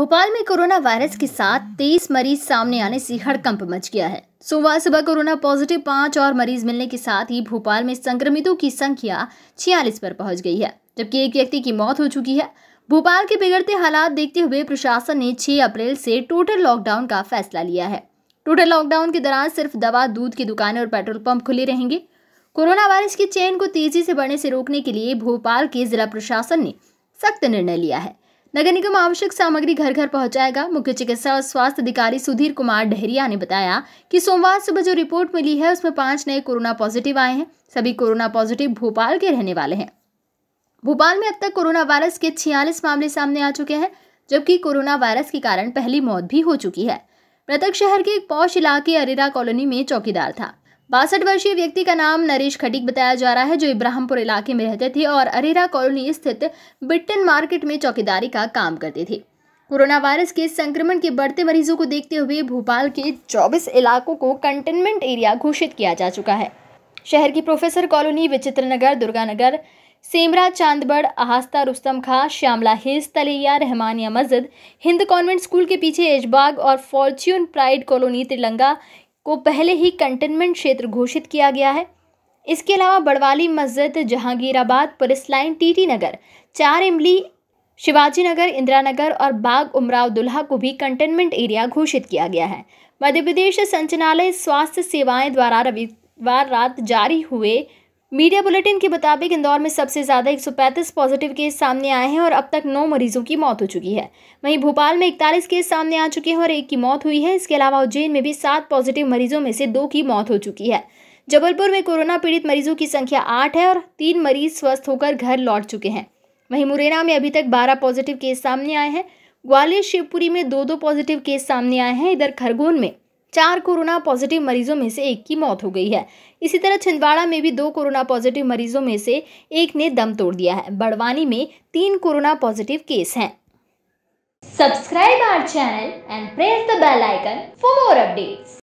भोपाल में corona virus के साथ तेईस मरीज़ सामने आने से हड़कंप मच गया है। सोमवार सुबह कोरोना पॉजिटिव पाँच और मरीज़ मिलने के साथ ही भोपाल में संक्रमितों की संख्या छियालीस पर पहुँच गई है, जबकि एक व्यक्ति की मौत हो चुकी है। भोपाल के बिगड़ते हालात देखते हुए प्रशासन ने 6 अप्रैल से टोटल लॉकडाउन का फैसला लिया है। टोटल लॉकडाउन के दौरान सिर्फ़ दवा, दूध की दुकानें और पेट्रोल पंप खुले रहेंगे। कोरोना वायरस की चेन को तेज़ी से बढ़ने से रोकने के लिए भोपाल के जिला प्रशासन ने सख्त निर्णय लिया है। नगर निगम आवश्यक सामग्री घर घर पहुंचाएगा। मुख्य चिकित्सा और स्वास्थ्य अधिकारी सुधीर कुमार डहरिया ने बताया कि सोमवार सुबह जो रिपोर्ट मिली है, उसमें पाँच नए कोरोना पॉजिटिव आए हैं। सभी कोरोना पॉजिटिव भोपाल के रहने वाले हैं। भोपाल में अब तक कोरोना वायरस के छियालीस मामले सामने आ चुके हैं, जबकि कोरोना वायरस के कारण पहली मौत भी हो चुकी है। मृतक शहर के एक पौष इलाके, अरेरा कॉलोनी में चौकीदार था। बासठ वर्षीय व्यक्ति का नाम नरेश खटीक बताया जा रहा है, जो इब्राहिमपुर इलाके में रहते थे और अरेरा कॉलोनी स्थित बिट्टन मार्केट में चौकीदारी का काम करते थे। कोरोना वायरस के संक्रमण के बढ़ते मरीजों को देखते हुए भोपाल के 24 इलाकों को कंटेनमेंट एरिया घोषित किया जा चुका है। शहर की प्रोफेसर कॉलोनी विचित्र नगर दुर्गानगर सेमरा चांदबड़ आस्था रुस्तम खां श्यामला हिल्स तलैया रहमानिया मस्जिद, हिंद कॉन्वेंट स्कूल के पीछे एजबाग और फॉर्च्यून प्राइड कॉलोनी, त्रिलंगा को पहले ही कंटेनमेंट क्षेत्र घोषित किया गया है। इसके अलावा बड़वाली मस्जिद, Jahangirabad police line, TT Nagar, Char Imli, Shivaji नगर, इंदिरा नगर और बाग उमराव दुल्हा को भी कंटेनमेंट एरिया घोषित किया गया है। मध्य प्रदेश संचालय स्वास्थ्य सेवाएँ द्वारा रविवार रात जारी हुए मीडिया बुलेटिन के मुताबिक इंदौर में सबसे ज़्यादा 135 पॉजिटिव केस सामने आए हैं और अब तक नौ मरीजों की मौत हो चुकी है। वहीं भोपाल में इकतालीस केस सामने आ चुके हैं और एक की मौत हुई है। इसके अलावा उज्जैन में भी सात पॉजिटिव मरीजों में से दो की मौत हो चुकी है। जबलपुर में कोरोना पीड़ित मरीजों की संख्या आठ है और तीन मरीज़ स्वस्थ होकर घर लौट चुके हैं। वहीं मुरैना में अभी तक बारह पॉजिटिव केस सामने आए हैं। ग्वालियर शिवपुरी में दो दो पॉजिटिव केस सामने आए हैं। इधर खरगोन में चार कोरोना पॉजिटिव मरीजों में से एक की मौत हो गई है। इसी तरह छिंदवाड़ा में भी दो कोरोना पॉजिटिव मरीजों में से एक ने दम तोड़ दिया है। बड़वानी में तीन कोरोना पॉजिटिव केस हैं। Subscribe our channel and press the bell icon for more updates